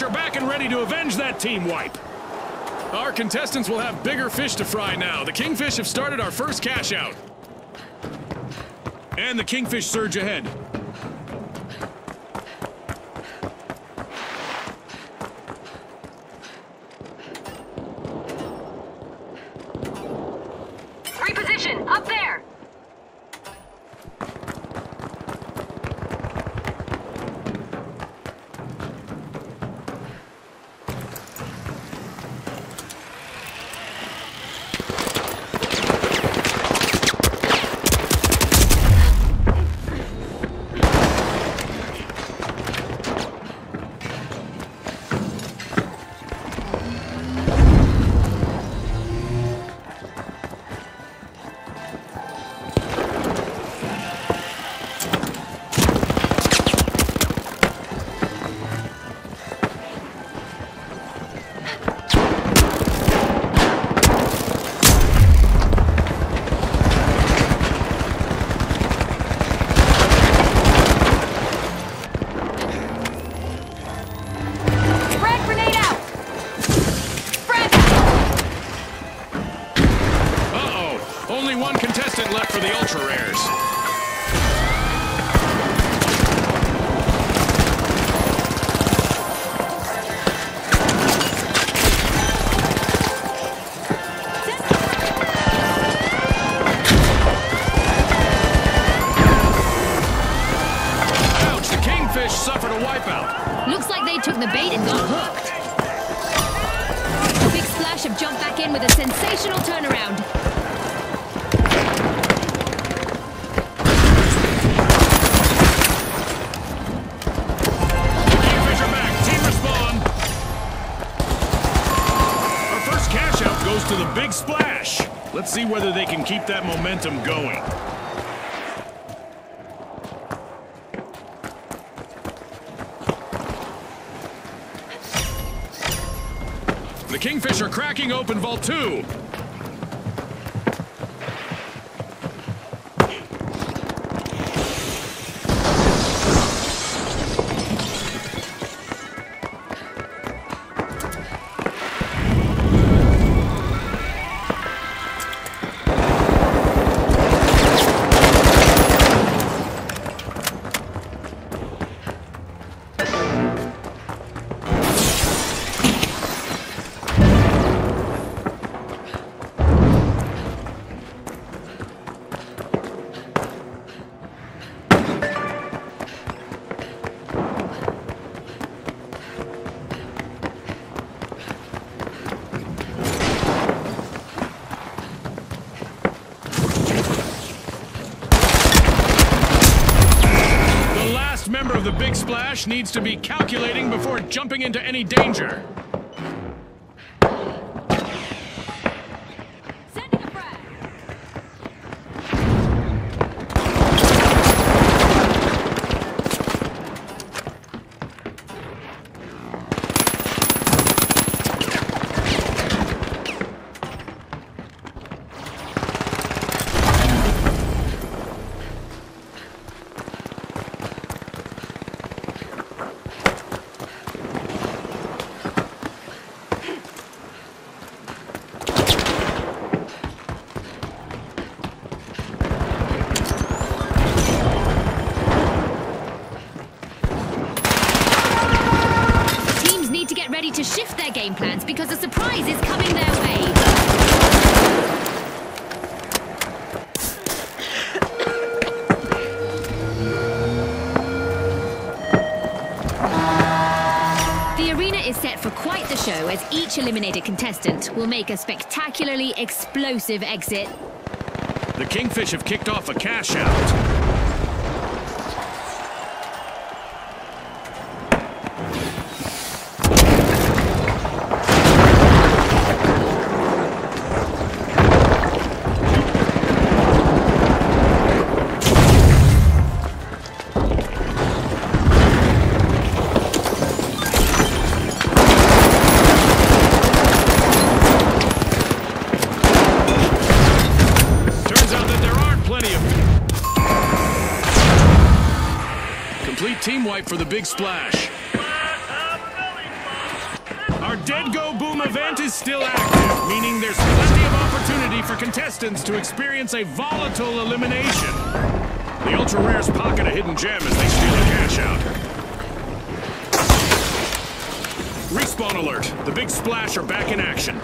Are back and ready to avenge that team wipe. Our contestants will have bigger fish to fry now. The Kingfish have started our first cash out. And the Kingfish surge ahead. With a sensational turnaround. Back. Team. Our first cash out goes to the Big Splash. Let's see whether they can keep that momentum going. The Kingfish are cracking open Vault 2. Member of the Big Splash needs to be calculating before jumping into any danger. Because a surprise is coming their way. The arena is set for quite the show as each eliminated contestant will make a spectacularly explosive exit. The Kingfish have kicked off a cash out. Team wipe for the Big Splash. Our dead Go Boom event is still active, meaning there's plenty of opportunity for contestants to experience a volatile elimination. The Ultra Rares pocket a hidden gem as they steal a cash out. Respawn alert. The Big Splash are back in action.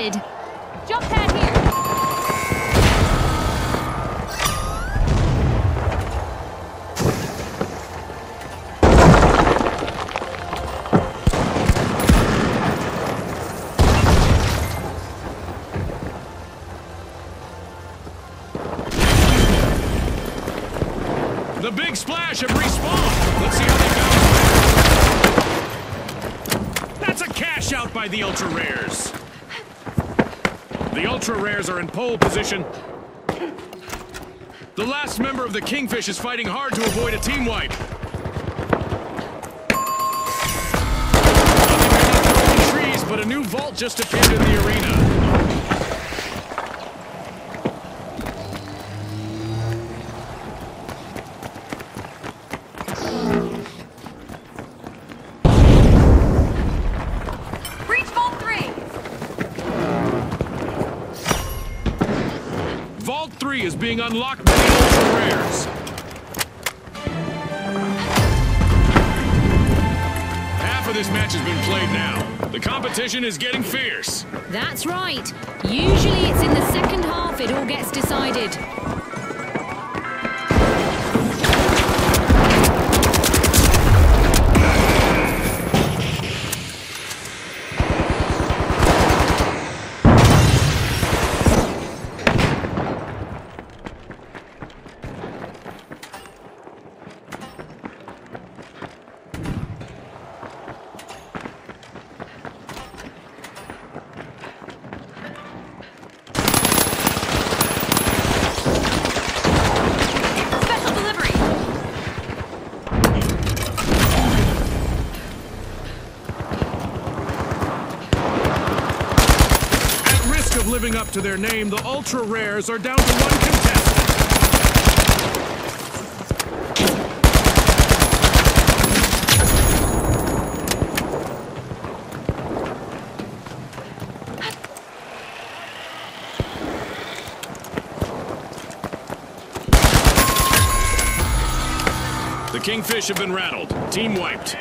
Jump pad here. The Big Splash have respawned. Let's see how they go. That's a cash out by the Ultra Rares. The Ultra Rares are in pole position. The last member of the Kingfish is fighting hard to avoid a team wipe. Trees, but a new vault just appeared in the arena. 3 is being unlocked by the Ultra Rares. Half of this match has been played now. The competition is getting fierce. That's right. Usually it's in the second half it all gets decided. Living up to their name, the Ultra Rares are down to one contestant. The Kingfish have been rattled. Team wiped.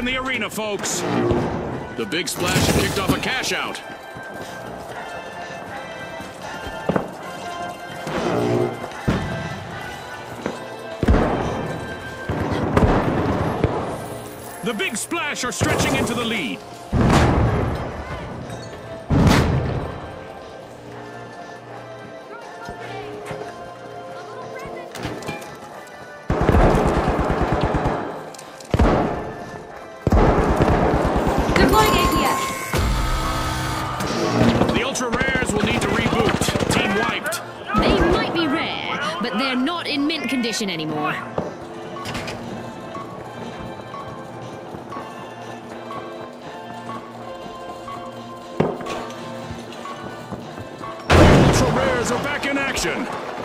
In the arena, folks. The Big Splash kicked off a cash out. The Big Splash are stretching into the lead. Condition anymore. Ultra Rares are back in action.